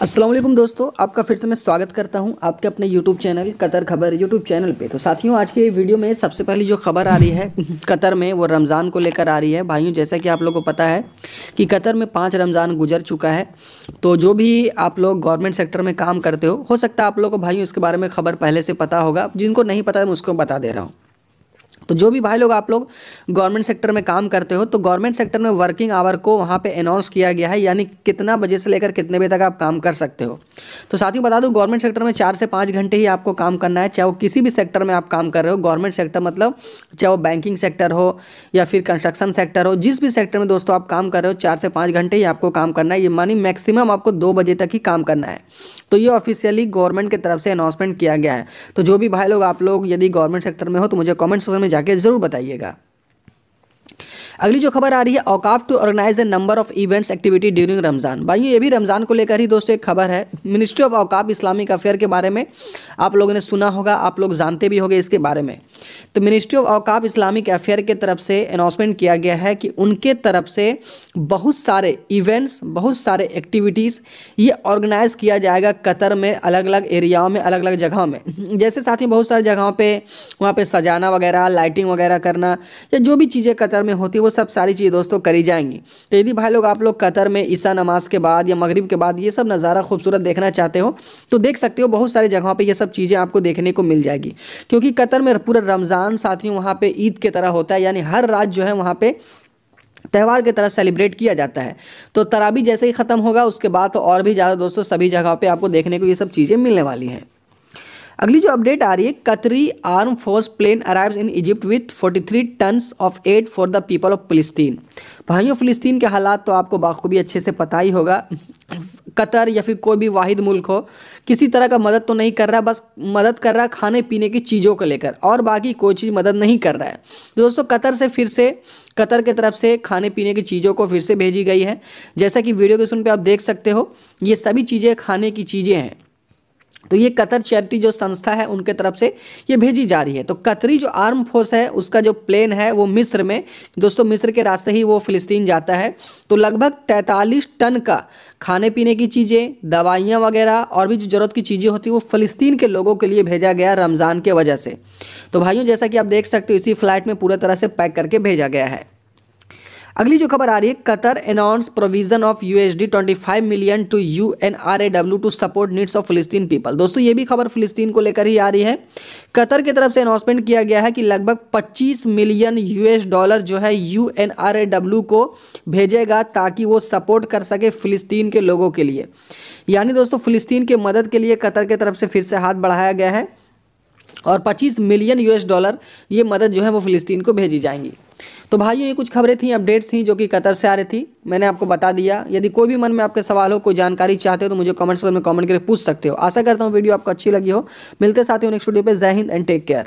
असलम दोस्तों, आपका फिर से मैं स्वागत करता हूँ आपके अपने यूट्यूब चैनल कतर खबर यूट्यूब चैनल पे। तो साथियों, आज के वीडियो में सबसे पहली जो खबर आ रही है, कतर में, वो रमज़ान को लेकर आ रही है। भाइयों, जैसा कि आप लोगों को पता है कि कतर में पाँच रमज़ान गुजर चुका है। तो जो भी आप लोग गवर्नमेंट सेक्टर में काम करते हो हो सकता है आप लोग को, भाइयों, इसके बारे में खबर पहले से पता होगा। जिनको नहीं पता है मैं उसको बता दे रहा हूँ। तो जो भी भाई लोग आप लोग गवर्नमेंट सेक्टर में काम करते हो तो गवर्नमेंट सेक्टर में वर्किंग आवर को वहाँ पे अनाउंस किया गया है, यानी कितना बजे से लेकर कितने बजे तक आप काम कर सकते हो। तो साथ ही बता दूँ, गवर्नमेंट सेक्टर में चार से पाँच घंटे ही आपको काम करना है, चाहे वो किसी भी सेक्टर में आप काम कर रहे हो। गवर्नमेंट सेक्टर मतलब चाहे वो बैंकिंग सेक्टर हो या फिर कंस्ट्रक्शन सेक्टर हो, जिस भी सेक्टर में दोस्तों आप काम कर रहे हो, चार से पाँच घंटे ही आपको काम करना है। ये मानी मैक्सिमम आपको दो बजे तक ही काम करना है। तो ये ऑफिशियली गवर्नमेंट की तरफ़ से अनाउंसमेंट किया गया है। तो जो भी भाई लोग आप लोग यदि गवर्नमेंट सेक्टर में हो तो मुझे कमेंट सेक्शन में जाके ज़रूर बताइएगा। अगली जो खबर आ रही है, Awqaf to organize a number of events activity during Ramzan भाई ये भी रमज़ान को लेकर ही दोस्तों एक खबर है। Ministry of Awqaf Islamic affair के बारे में आप लोगों ने सुना होगा, आप लोग जानते भी होंगे इसके बारे में। तो ministry of Awqaf Islamic affair के तरफ़ से अनाउंसमेंट किया गया है कि उनके तरफ़ से बहुत सारे इवेंट्स बहुत सारे एक्टिविटीज़ ये ऑर्गेनाइज किया जाएगा कतर में अलग अलग एरियाओं में अलग अलग जगहों में। जैसे साथ ही बहुत सारी जगहों पे, वहाँ पे सजाना वगैरह लाइटिंग वगैरह करना, या जो भी चीज़ें कतर में होती है, वो सब सारी चीज़ें दोस्तों करी जाएँगी। तो यदि भाई लोग आप लोग कतर में ईसा नमाज़ के बाद या मगरब के बाद ये सब नज़ारा खूबसूरत देखना चाहते हो तो देख सकते हो बहुत सारी जगहों पर यह सब चीज़ें आपको देखने को मिल जाएगी। क्योंकि कतर में पूरा रमज़ान साथियों वहाँ पे ईद की तरह होता है, यानी हर रात जो है वहाँ पे त्यौहार की तरह सेलिब्रेट किया जाता है। तो तराबी जैसे ही ख़त्म होगा, उसके बाद तो और भी ज़्यादा दोस्तों सभी जगह पे आपको देखने को ये सब चीज़ें मिलने वाली हैं। अगली जो अपडेट आ रही है, Qatari arm force plane arrives in Egypt with 43 tons of aid for the people of Palestine भाइयों, फिलिस्तीन के हालात तो आपको बाखूबी अच्छे से पता ही होगा। कतर या फिर कोई भी वाहिद मुल्क हो, किसी तरह का मदद तो नहीं कर रहा, बस मदद कर रहा खाने पीने की चीज़ों को लेकर, और बाकी कोई चीज़ मदद नहीं कर रहा है। दोस्तों, कतर से फिर से, कतर की तरफ़ से खाने पीने की चीज़ों को फिर से भेजी गई है। जैसा कि वीडियो के सुन पे आप देख सकते हो, ये सभी चीज़ें खाने की चीज़ें हैं। तो ये कतर चैरिटी जो संस्था है, उनके तरफ़ से ये भेजी जा रही है। तो कतरी जो आर्म फोर्स है, उसका जो प्लेन है, वो मिस्र में, दोस्तों मिस्र के रास्ते ही वो फिलिस्तीन जाता है। तो लगभग तैंतालीस टन का खाने पीने की चीज़ें, दवाइयाँ वगैरह और भी जो ज़रूरत की चीज़ें होती हैं, वो फ़लस्तीन के लोगों के लिए भेजा गया रमज़ान के वजह से। तो भाइयों, जैसा कि आप देख सकते हो, इसी फ़्लाइट में पूरे तरह से पैक करके भेजा गया है। अगली जो खबर आ रही है, Qatar announce provision of USD 25 million to U N R A W to support needs of Palestine people दोस्तों, ये भी खबर फिलिस्तीन को लेकर ही आ रही है। कतर की तरफ़ से अनाउंसमेंट किया गया है कि लगभग 25 मिलियन यूएस डॉलर जो है U N R A W को भेजेगा ताकि वो सपोर्ट कर सके फिलिस्तीन के लोगों के लिए। यानी दोस्तों फिलिस्तीन के मदद के लिए कतर की तरफ़ से फिर से हाथ बढ़ाया गया है और 25 मिलियन यूएस डॉलर ये मदद जो है वो फिलिस्तीन को भेजी जाएँगी। तो भाइयों, ये कुछ खबरें थी, अपडेट्स थी जो कि कतर से आ रही थी। मैंने आपको बता दिया, यदि कोई भी मन में आपके सवाल हो, कोई जानकारी चाहते हो तो मुझे कमेंट्स में कमेंट करके पूछ सकते हो। आशा करता हूँ वीडियो आपको अच्छी लगी हो। मिलते साथ ही नेक्स्ट वीडियो पर जय हिंद एंड टेक केयर।